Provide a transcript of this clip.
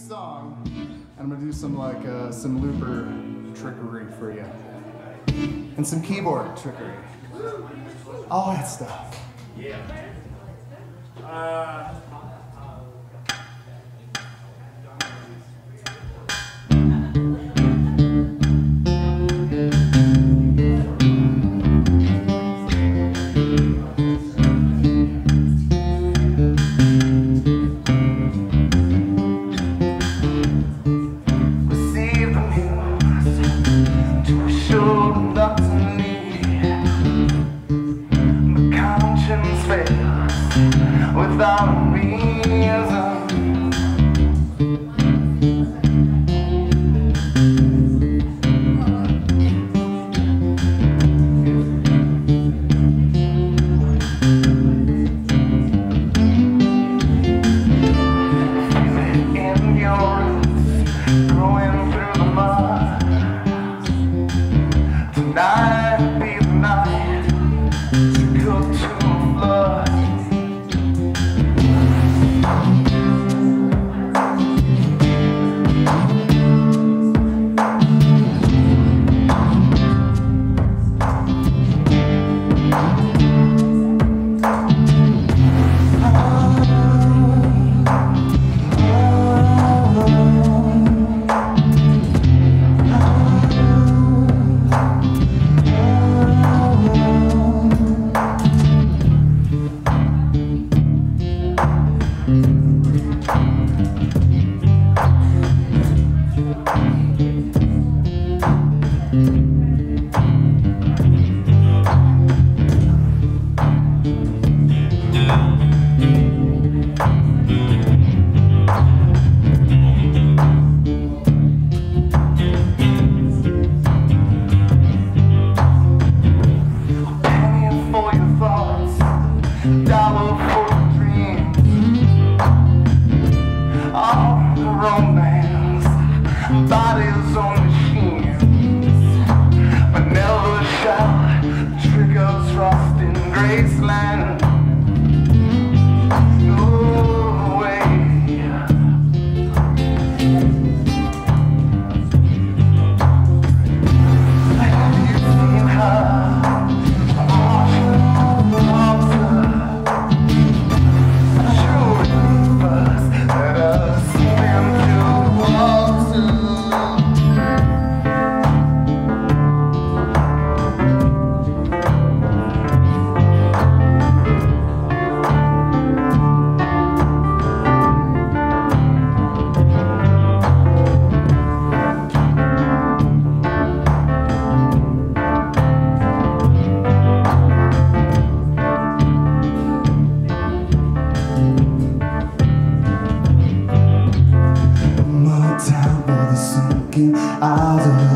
song, and I'm gonna do some like uh, some looper trickery for you, and some keyboard trickery, all that stuff. Yeah. Uh, growing Double I don't